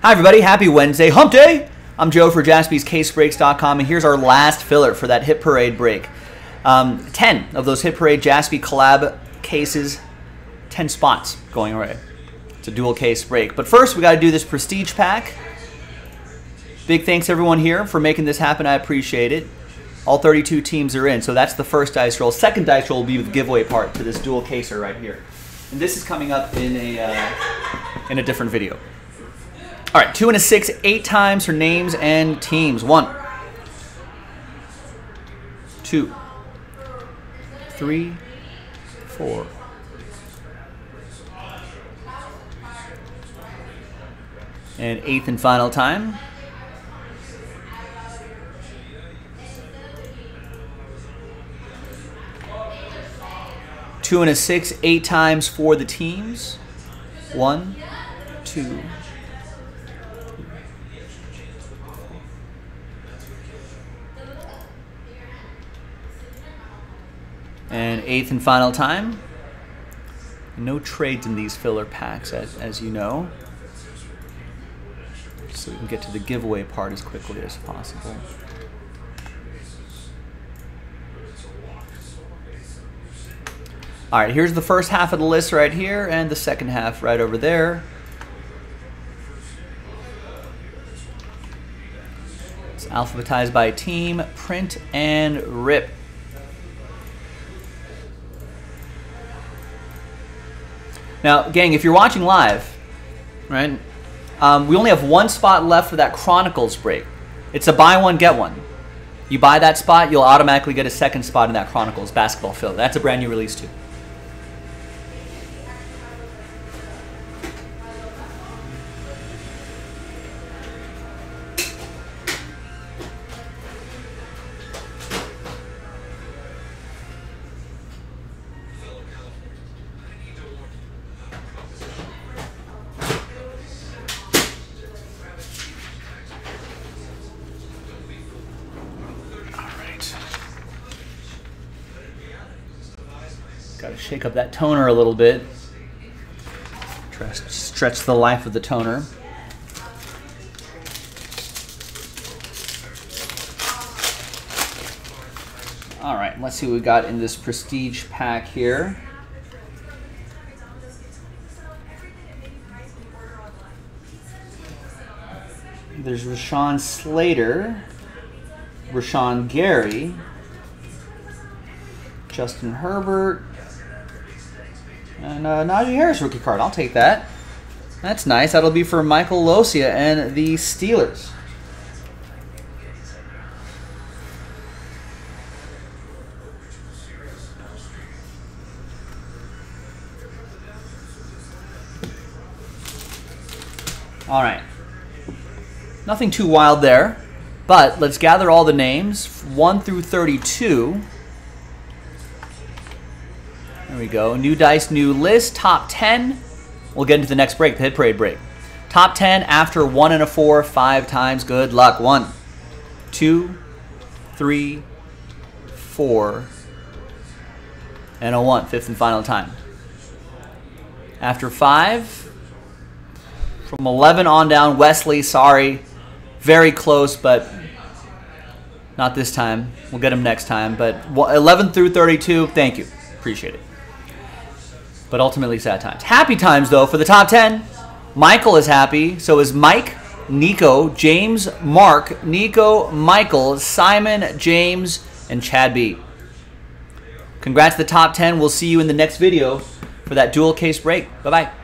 Hi, everybody. Happy Wednesday. Hump Day. I'm Joe for jaspyscasebreaks.com, and here's our last filler for that Hit Parade break. Um, 10 of those Hit Parade Jaspy collab cases, 10 spots going away. It's a dual case break. But first, we got to do this Prestige pack. Big thanks, everyone here, for making this happen. I appreciate it. All 32 teams are in, so that's the first dice roll. Second dice roll will be the giveaway part to this dual caser right here. And this is coming up in a, uh, in a different video. All right, two and a six, eight times for names and teams. One, two, three, four. And eighth and final time. Two and a six, eight times for the teams. One, two, and eighth and final time. No trades in these filler packs, as, as you know. So we can get to the giveaway part as quickly as possible. All right, here's the first half of the list right here, and the second half right over there. It's alphabetized by team, print, and rip. Now, gang, if you're watching live, right, um, we only have one spot left for that Chronicles break. It's a buy one, get one. You buy that spot, you'll automatically get a second spot in that Chronicles basketball fill. That's a brand new release, too. Got to shake up that toner a little bit. Stretch the life of the toner. All right, let's see what we got in this prestige pack here. There's Rashawn Slater, Rashan Gary, Justin Herbert, and uh, Najee Harris rookie card. I'll take that. That's nice. That'll be for Michael Losia and the Steelers. All right. Nothing too wild there, but let's gather all the names 1 through 32. There we go. New dice, new list. Top 10. We'll get into the next break, the hit parade break. Top 10 after 1 and a 4, 5 times. Good luck. 1, 2, 3, 4, and a 1. Fifth and final time. After 5, from 11 on down, Wesley, sorry. Very close, but not this time. We'll get him next time. But 11 through 32, thank you. Appreciate it but ultimately sad times. Happy times, though, for the top 10. Michael is happy. So is Mike, Nico, James, Mark, Nico, Michael, Simon, James, and Chad B. Congrats to the top 10. We'll see you in the next video for that dual case break. Bye-bye.